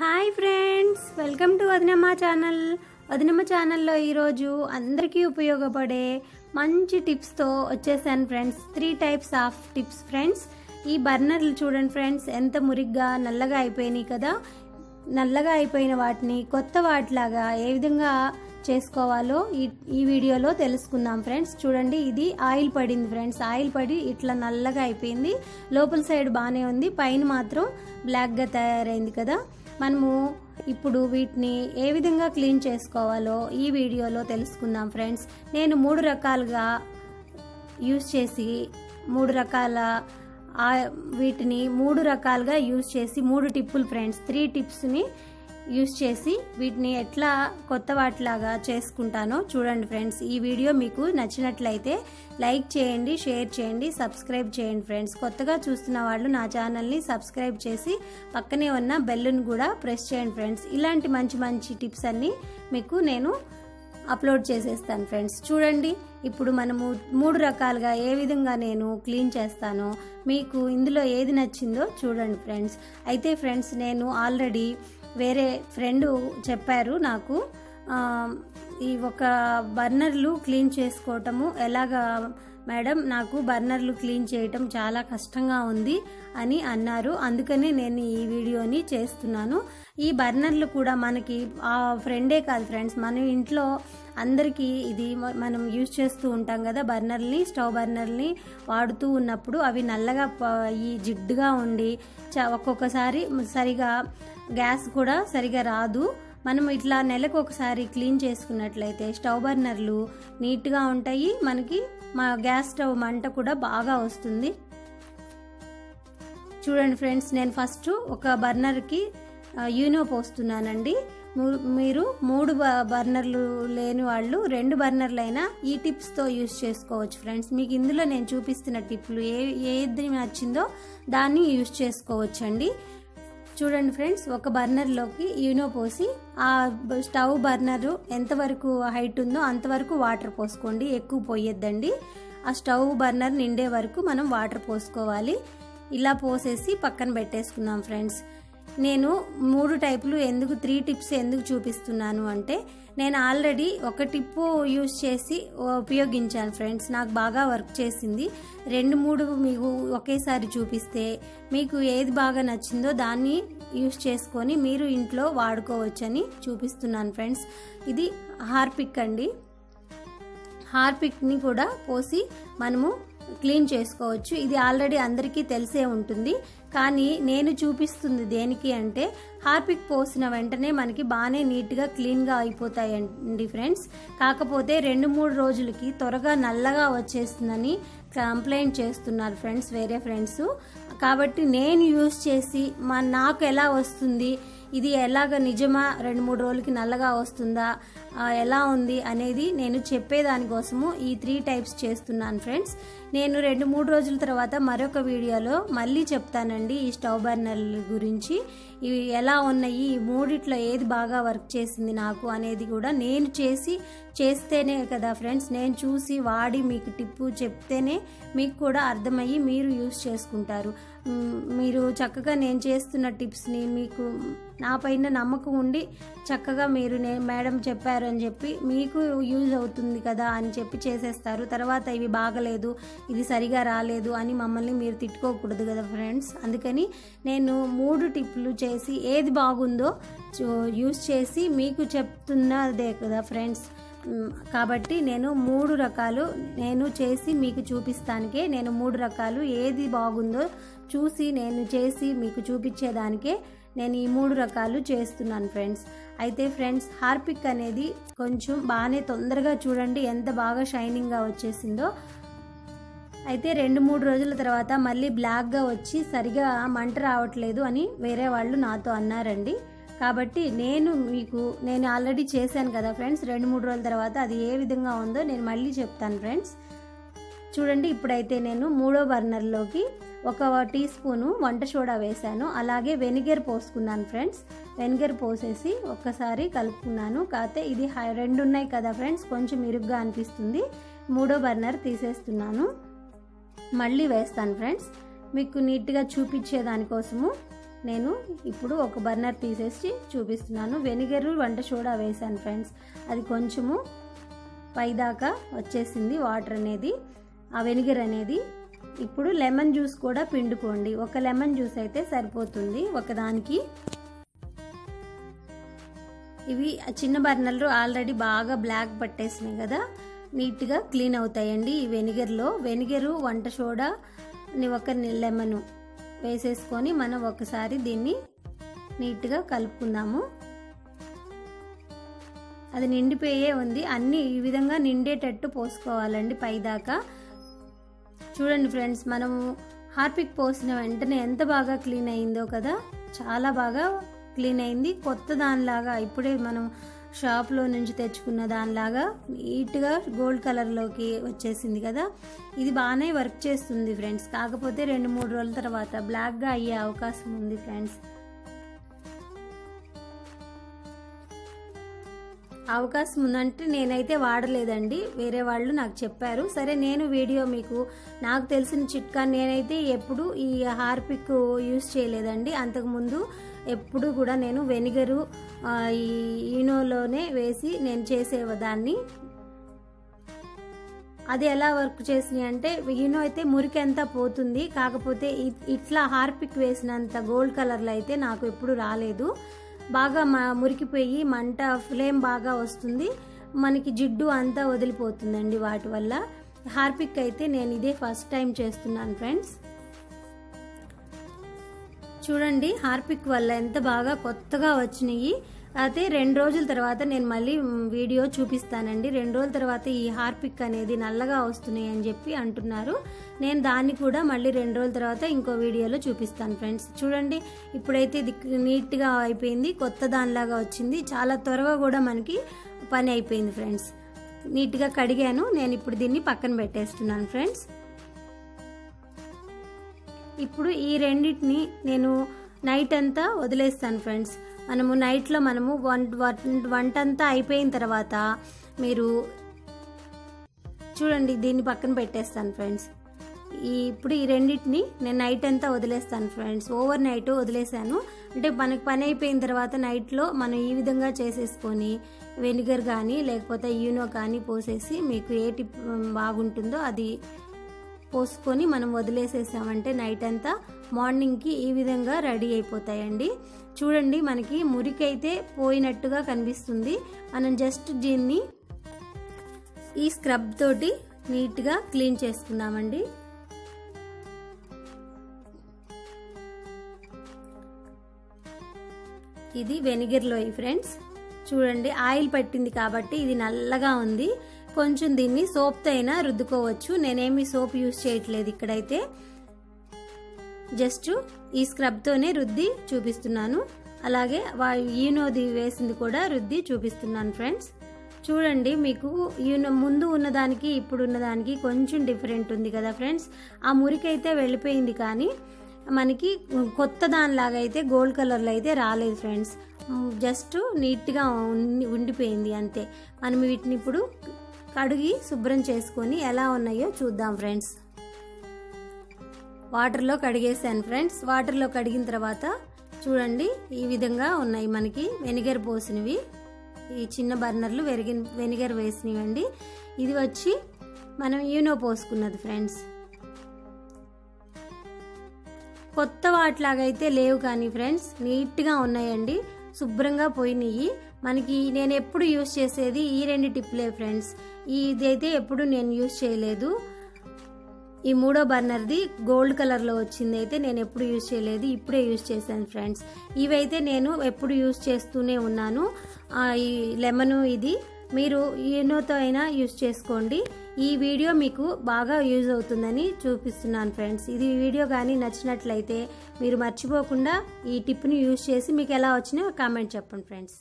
Hi friends welcome to Vadinamma channel. Vadinamma ఛానల్లో ఈరోజు అందరికీ ఉపయోగపడే మంచి టిప్స్తో వచ్చేసాను friends. Three types of tips friends. ఈ బర్నర్లు చూడండి ఫ్రెండ్స్ ఎంత మురిగ్గా నల్లగా అయిపోయినాయి కదా. నల్లగా అయిపోయిన వాటిని కొత్త వాటిలాగా ఏ విధంగా చేసుకోవాలో ఈ ఈ వీడియోలో తెలుసుకుందాం ఫ్రెండ్స్. చూడండి ఇది ఆయిల్ పడింది ఫ్రెండ్స్. ఆయిల్ పడి ఇట్లా నల్లగా అయిపోయింది. లోపల సైడ్ బాగానే ఉంది. పైన మాత్రం బ్లాక్గా తయారైంది కదా. మనము ఇప్పుడు వీటిని ఏ విధంగా క్లీన్ చేసుకోవాలో ఈ వీడియోలో తెలుసుకుందాం ఫ్రెండ్స్. నేను మూడు రకాలుగా యూస్ చేసి మూడు రకాల వీటిని మూడు రకాలుగా యూస్ చేసి మూడు టిప్పులు ఫ్రెండ్స్. త్రీ టిప్స్ని యూస్ చేసి వీటిని ఎట్లా కొత్త వాటిలాగా చేసుకుంటానో చూడండి ఫ్రెండ్స్. ఈ వీడియో మీకు నచ్చినట్లయితే లైక్ చేయండి షేర్ చేయండి సబ్స్క్రైబ్ చేయండి ఫ్రెండ్స్. కొత్తగా చూస్తున్న వాళ్ళు నా ఛానల్ని సబ్స్క్రైబ్ చేసి పక్కనే ఉన్న బెల్లును కూడా ప్రెస్ చేయండి ఫ్రెండ్స్. ఇలాంటి మంచి మంచి టిప్స్ అన్నీ మీకు నేను అప్లోడ్ చేసేస్తాను ఫ్రెండ్స్. చూడండి ఇప్పుడు మనము మూడు రకాలుగా ఏ విధంగా నేను క్లీన్ చేస్తానో మీకు ఇందులో ఏది నచ్చిందో చూడండి ఫ్రెండ్స్. అయితే ఫ్రెండ్స్ నేను ఆల్రెడీ వేరే ఫ్రెండ్ చెప్పారు నాకు. ఈ ఒక బర్నర్లు క్లీన్ చేసుకోవటము ఎలాగా మేడం నాకు బర్నర్లు క్లీన్ చేయటం చాలా కష్టంగా ఉంది అని అన్నారు. అందుకనే నేను ఈ వీడియోని చేస్తున్నాను. ఈ బర్నర్లు కూడా మనకి ఆ ఫ్రెండే కాదు ఫ్రెండ్స్ మన ఇంట్లో అందరికీ ఇది మనం యూజ్ చేస్తూ ఉంటాం కదా బర్నర్ని స్టవ్ బర్నర్ని వాడుతూ ఉన్నప్పుడు అవి నల్లగా ఈ జిడ్డుగా ఉండి చ- ఒక్కొక్కసారి సరిగా గ్యాస్ కూడా సరిగా రాదు. మనం ఇట్లా నెలకు ఒకసారి క్లీన్ చేసుకున్నట్లయితే స్టవ్ బర్నర్లు నీట్గా ఉంటాయి. మనకి మా గ్యాస్ స్టవ్ మంట కూడా బాగా వస్తుంది. చూడండి ఫ్రెండ్స్ నేను ఫస్ట్ ఒక బర్నర్కి యూనో పోస్తున్నానండి. మీరు మూడు బ- బర్నర్లు లేని వాళ్ళు రెండు బర్నర్లైనా ఈ టిప్స్తో యూస్ చేసుకోవచ్చు ఫ్రెండ్స్. మీకు ఇందులో నేను చూపిస్తున్న టిప్లు ఏ ఏది నచ్చిందో దాన్ని యూస్ చేసుకోవచ్చండి. చూడండి ఫ్రెండ్స్ ఒక బర్నర్లోకి యూనో పోసి ఆ స్టవ్ బర్నర్ ఎంతవరకు హైట్ ఉందో అంతవరకు వాటర్ పోసుకోండి ఎక్కువ పోయొద్దండి. ఆ స్టవ్ బర్నర్ నిండే వరకు మనం వాటర్ పోసుకోవాలి. ఇలా పోసేసి పక్కన పెట్టేసుకుందాం ఫ్రెండ్స్. నేను మూడు టైపులు ఎందుకు త్రీ టిప్స్ ఎందుకు చూపిస్తున్నాను అంటే నేను ఆల్రెడీ ఒక టిప్పు యూజ్ చేసి ఉపయోగించాను ఫ్రెండ్స్. నాకు బాగా వర్క్ చేసింది. రెండు మూడు మీకు ఒకేసారి చూపిస్తే మీకు ఏది బాగా నచ్చిందో దాన్ని యూస్ చేసుకొని మీరు ఇంట్లో వాడుకోవచ్చని చూపిస్తున్నాను ఫ్రెండ్స్. ఇది హార్పిక్ అండి. హార్పిక్ని కూడా పోసి మనము క్లీన్ చేసుకోవచ్చు. ఇది ఆల్రెడీ అందరికీ తెలిసే ఉంటుంది. కానీ నేను చూపిస్తుంది దేనికి అంటే హార్పిక్ పోసిన వెంటనే మనకి బాగానే నీట్గా క్లీన్గా అయిపోతాయండి ఫ్రెండ్స్. కాకపోతే రెండు మూడు రోజులకి త్వరగా నల్లగా వచ్చేస్తుందని కంప్లైంట్ చేస్తున్నారు ఫ్రెండ్స్ వేరే ఫ్రెండ్స్. కాబట్టి నేను యూస్ చేసి మా నాకు ఎలా వస్తుంది ఇది ఎలాగ నిజమా? రెండు మూడు రోజులకి నల్లగా వస్తుందా? ఎలా ఉంది అనేది నేను చెప్పేదానికోసము ఈ త్రీ టైప్స్ చేస్తున్నాను ఫ్రెండ్స్ నేను రెండు మూడు రోజుల తర్వాత మరొక వీడియోలో మళ్ళీ చెప్తానండి ఈ స్టవ్ బర్నర్ల గురించి. ఇవి ఎలా ఉన్నాయి? ఈ మూడిట్లో ఏది బాగా వర్క్ చేసింది నాకు అనేది కూడా నేను చేసి చేస్తేనే కదా ఫ్రెండ్స్ నేను చూసి వాడి మీకు టిప్పు చెప్తేనే మీకు కూడా అర్థమయ్యి మీరు యూస్ చేసుకుంటారు. మీరు చక్కగా నేను చేస్తున్న టిప్స్ని మీకు నా పైన నమ్మకం ఉండి చక్కగా మీరు నేను మేడం చెప్పారు అని చెప్పి మీకు యూజ్ అవుతుంది కదా అని చెప్పి చేసేస్తారు. తర్వాత ఇవి బాగలేదు ఇది సరిగా రాలేదు అని మమ్మల్ని మీరు తిట్టుకోకూడదు కదా ఫ్రెండ్స్. అందుకని నేను మూడు టిప్లు చేసి ఏది బాగుందో చూ- యూజ్ చేసి మీకు చెప్తున్నదే కదా ఫ్రెండ్స్. కాబట్టి నేను మూడు రకాలు నేను చేసి మీకు చూపిస్తానికే నేను మూడు రకాలు ఏది బాగుందో చూసి నేను చేసి మీకు చూపించేదానికే నేను ఈ మూడు రకాలు చేస్తున్నాను ఫ్రెండ్స్. అయితే ఫ్రెండ్స్ హార్పిక్ అనేది కొంచెం బాగానే తొందరగా చూడండి ఎంత బాగా షైనింగ్గా వచ్చేసిందో. అయితే రెండు మూడు రోజుల తర్వాత మళ్ళీ బ్లాక్గా వచ్చి సరిగా మంట రావట్లేదు అని వేరే వాళ్ళు నాతో అన్నారండి. కాబట్టి నేను మీకు నేను ఆల్రెడీ చేశాను కదా ఫ్రెండ్స్ రెండు మూడు రోజుల తర్వాత అది ఏ విధంగా ఉందో నేను మళ్ళీ చెప్తాను ఫ్రెండ్స్. చూడండి ఇప్పుడైతే నేను మూడో బర్నర్లోకి ఒక టీ స్పూను వంట సోడా వేశాను. అలాగే వెనిగర్ పోసుకున్నాను ఫ్రెండ్స్. వెనిగర్ పోసేసి ఒక్కసారి కలుపుకున్నాను. కాకపోతే ఇది హై- రెండు ఉన్నాయి కదా ఫ్రెండ్స్ కొంచెం ఇరుగ్గా అనిపిస్తుంది. మూడో బర్నర్ తీసేస్తున్నాను. మళ్ళీ వేస్తాను ఫ్రెండ్స్. మీకు నీట్గా చూపించే దానికోసము నేను ఇప్పుడు ఒక బర్నర్ తీసేసి చూపిస్తున్నాను. వెనిగర్ వంట సోడా వేసాను ఫ్రెండ్స్. అది కొంచెము పైదాకా వచ్చేసింది వాటర్ అనేది. ఆ వెనిగర్ అనేది ఇప్పుడు లెమన్ జ్యూస్ కూడా పిండుకోండి. ఒక లెమన్ జ్యూస్ అయితే సరిపోతుంది ఒకదానికి. ఇవి చిన్న బర్నర్లు ఆల్రెడీ బాగా బ్లాక్ పట్టేసినాయి కదా. నీట్గా క్లీన్ అవుతాయండి ఈ వెనిగర్లో. వెనిగరు వంట సోడా ఒక లెమను వేసేసుకొని మనం ఒకసారి దీన్ని నీట్గా కలుపుకుందాము. అది నిండిపోయే ఉంది. అన్నీ ఈ విధంగా నిండేటట్టు పోసుకోవాలండి పైదాకా. చూడండి ఫ్రెండ్స్ మనము హార్పిక్ పోసిన వెంటనే ఎంత బాగా క్లీన్ అయిందో కదా? చాలా బాగా క్లీన్ అయింది. కొత్త దానిలాగా ఇప్పుడే మనం షాప్లో నుంచి తెచ్చుకున్న దానిలాగా నీట్గా గోల్డ్ కలర్లోకి వచ్చేసింది కదా? ఇది బాగానే వర్క్ చేస్తుంది ఫ్రెండ్స్. కాకపోతే రెండు మూడు రోజుల తర్వాత బ్లాక్గా అయ్యే అవకాశం ఉంది ఫ్రెండ్స్. అవకాశం ఉందంటే నేనైతే వాడలేదండి. వేరే వాళ్ళు నాకు చెప్పారు. సరే నేను వీడియో మీకు నాకు తెలిసిన చిట్కా నేనైతే ఎప్పుడు ఈ హార్పిక్ యూస్ చేయలేదండి. అంతకుముందు ఎప్పుడు కూడా నేను వెనిగరు ఈ ఈనోలోనే వేసి నేను చేసేదాన్ని. అది ఎలా వర్క్ చేసినాయి అంటే ఈనో అయితే మురికి అంతా పోతుంది. కాకపోతే ఇట్లా హార్పిక్ వేసినంత గోల్డ్ కలర్లో అయితే నాకు ఎప్పుడు రాలేదు. బాగా మా మురికిపోయి మంట ఫ్లేమ్ బాగా వస్తుంది. మనకి జిడ్డు అంతా వదిలిపోతుందండి వాటి వల్ల. హార్పిక్ అయితే నేను ఇదే ఫస్ట్ టైం చేస్తున్నాను ఫ్రెండ్స్. చూడండి హార్పిక్ వల్ల ఎంత బాగా కొత్తగా వచ్చినాయి. అయితే రెండు రోజుల తర్వాత నేను మళ్ళీ వీడియో చూపిస్తానండి. రెండు రోజుల తర్వాత ఈ హార్పిక్ అనేది నల్లగా వస్తున్నాయి అని చెప్పి అంటున్నారు. నేను దాన్ని కూడా మళ్ళీ రెండు రోజుల తర్వాత ఇంకో వీడియోలో చూపిస్తాను ఫ్రెండ్స్. చూడండి ఇప్పుడైతే ఇది నీట్గా అయిపోయింది కొత్త దానిలాగా వచ్చింది. చాలా త్వరగా కూడా మనకి పని అయిపోయింది ఫ్రెండ్స్. నీట్గా కడిగాను నేను ఇప్పుడు దీన్ని పక్కన పెట్టేస్తున్నాను ఫ్రెండ్స్. ఇప్పుడు ఈ రెండింటిని నేను నైట్ అంతా వదిలేస్తాను ఫ్రెండ్స్. మనము నైట్లో మనము వంట వంట అంతా అయిపోయిన తర్వాత మీరు చూడండి దీన్ని పక్కన పెట్టేస్తాను ఫ్రెండ్స్. ఈ ఇప్పుడు ఈ రెండింటిని నేను నైట్ అంతా వదిలేస్తాను ఫ్రెండ్స్. ఓవర్ నైట్ వదిలేసాను అంటే మనకి పని అయిపోయిన తర్వాత నైట్లో మనం ఈ విధంగా చేసేసుకొని వెనిగర్ కానీ లేకపోతే యూనో కానీ పోసేసి మీకు ఏ టిప్ బాగుంటుందో అది పోసుకొని మనం వదిలేసేసామంటే నైట్ అంతా మార్నింగ్కి ఈ విధంగా రెడీ అయిపోతాయండి. చూడండి మనకి మురికైతే పోయినట్టుగా కనిపిస్తుంది. మనం జస్ట్ దీన్ని ఈ స్క్రబ్ తోటి నీట్గా క్లీన్ చేసుకుందామండి. ఇది వెనిగర్లో ఫ్రెండ్స్. చూడండి ఆయిల్ పట్టింది కాబట్టి ఇది నల్లగా ఉంది. కొంచెం దీన్ని సోప్తో అయినా రుద్దుకోవచ్చు. నేనేమి సోప్ యూస్ చేయట్లేదు ఇక్కడైతే. జస్ట్ ఈ స్క్రబ్తోనే రుద్ది చూపిస్తున్నాను. అలాగే ఈనోది వేసింది కూడా రుద్ది చూపిస్తున్నాను ఫ్రెండ్స్. చూడండి మీకు ఈయన ముందు ఉన్నదానికి ఇప్పుడు ఉన్నదానికి కొంచెం డిఫరెంట్ ఉంది కదా ఫ్రెండ్స్. ఆ మురికైతే వెళ్ళిపోయింది కానీ మనకి కొత్త దానిలాగా అయితే గోల్డ్ కలర్లో అయితే రాలేదు ఫ్రెండ్స్. జస్ట్ నీట్గా ఉండిపోయింది అంతే. మనం వీటిని ఇప్పుడు కడిగి శుభ్రం చేసుకొని ఎలా ఉన్నాయో చూద్దాం ఫ్రెండ్స్. వాటర్లో కడిగేసాను ఫ్రెండ్స్. వాటర్లో కడిగిన తర్వాత చూడండి ఈ విధంగా ఉన్నాయి మనకి వెనిగర్ పోసినవి. ఈ చిన్న బర్నర్లు వెరిగి వెనిగర్ వేసినవండి. ఇది వచ్చి మనం యూనో పోసుకున్నది ఫ్రెండ్స్. కొత్త వాటిలాగైతే లేవు కానీ ఫ్రెండ్స్ నీట్గా ఉన్నాయండి. శుభ్రంగా పోయినాయి. మనకి నేను ఎప్పుడు యూస్ చేసేది ఈ రెండు టిప్లే ఫ్రెండ్స్. ఇదైతే ఎప్పుడు నేను యూస్ చేయలేదు. ఈ మూడో బర్నర్ది గోల్డ్ కలర్లో వచ్చింది అయితే నేను ఎప్పుడు యూజ్ చేయలేదు. ఇప్పుడే యూజ్ చేశాను ఫ్రెండ్స్. ఇవైతే నేను ఎప్పుడు యూజ్ చేస్తూనే ఉన్నాను. ఈ లెమను ఇది మీరు ఎన్నోతో అయినా యూజ్ చేసుకోండి. ఈ వీడియో మీకు బాగా యూజ్ అవుతుందని చూపిస్తున్నాను ఫ్రెండ్స్. ఇది వీడియో కానీ నచ్చినట్లయితే మీరు మర్చిపోకుండా ఈ టిప్ని యూజ్ చేసి మీకు ఎలా వచ్చినా కామెంట్ చెప్పండి ఫ్రెండ్స్.